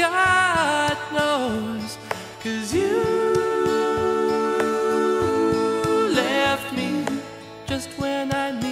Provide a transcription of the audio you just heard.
God knows, cause you left me just when I needed.